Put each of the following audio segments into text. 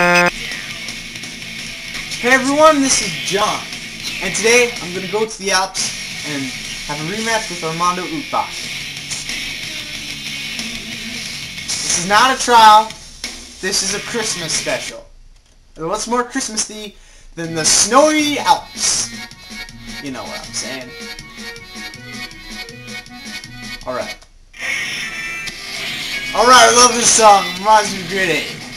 Hey everyone, this is John, and today I'm gonna go to the Alps and have a rematch with Armando Upa. This is not a trial, this is a Christmas special. And what's more Christmassy than the snowy Alps? You know what I'm saying. Alright. Alright, I love this song. Reminds me of Grade 8.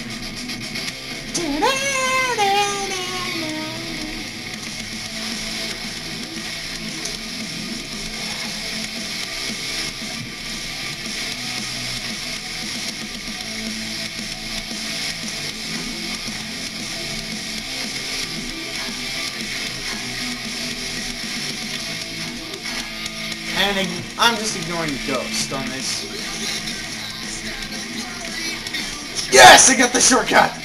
And I'm just ignoring the ghost on this. Yes, I got the shortcut!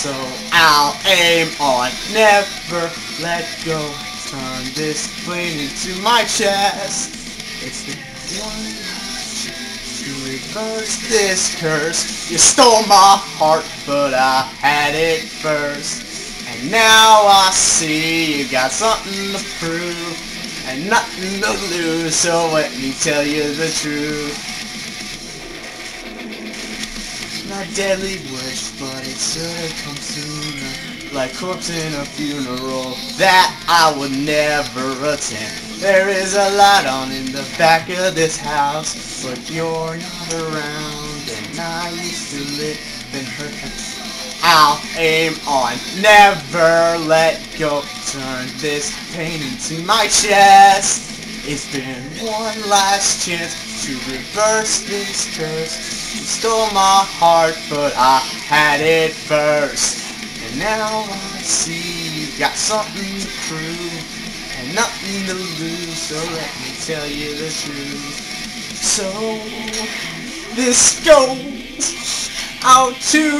So I'll aim on, never let go. Turn this flame into my chest. It's the one to reverse this curse. You stole my heart, but I had it first. And now I see you got something to prove and nothing to lose. So let me tell you the truth. Not deadly wish, but it should have come sooner. Like corpse in a funeral that I would never attend. There is a light on in the back of this house, but you're not around, and I used to live in her house. I'll aim on, never let go. Turn this pain into my chest. It's been one last chance to reverse this curse. You stole my heart, but I had it first. And now I see you got something to prove and nothing to lose. So let me tell you the truth. So this goes out to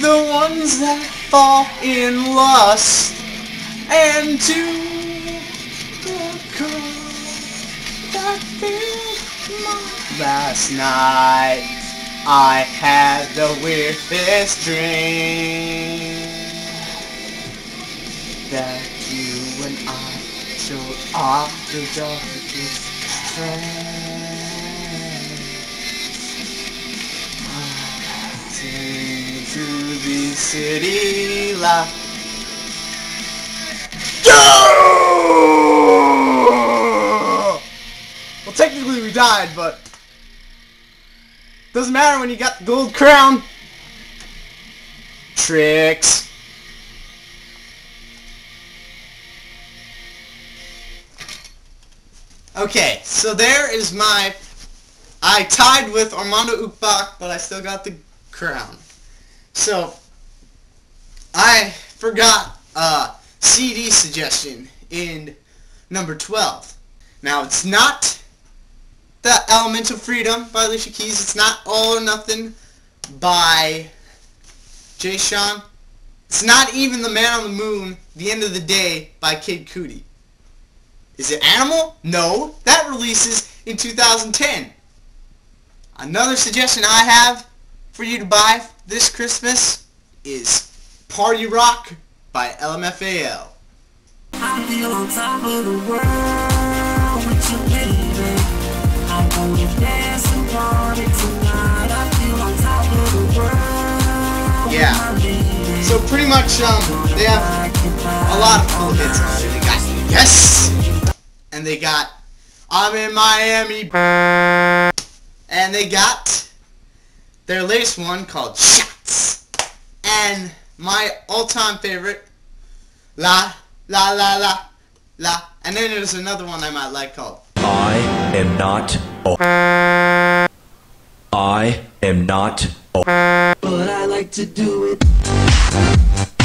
the ones that fall in lust and to last night I had the weirdest dream that you and I showed off the darkest train through the city light died, but doesn't matter when you got the gold crown. Tricks. Okay, so there is my... I tied with Armando Ukbak, but I still got the crown. So, I forgot a CD suggestion in number 12. Now, it's not Element of Freedom by Alicia Keys. It's not All or Nothing by Jay Sean. It's not even The Man on the Moon, The End of the Day by Kid Cudi. Is it Animal? No. That releases in 2010. Another suggestion I have for you to buy this Christmas is Party Rock by LMFAO. Yeah. So pretty much, um, they have a lot of cool hits. They got Yes! And they got I'm in Miami. And they got their latest one called Shots. And my all-time favorite, La La La La La. And then there's another one I might like called I am not I am not But I like to do it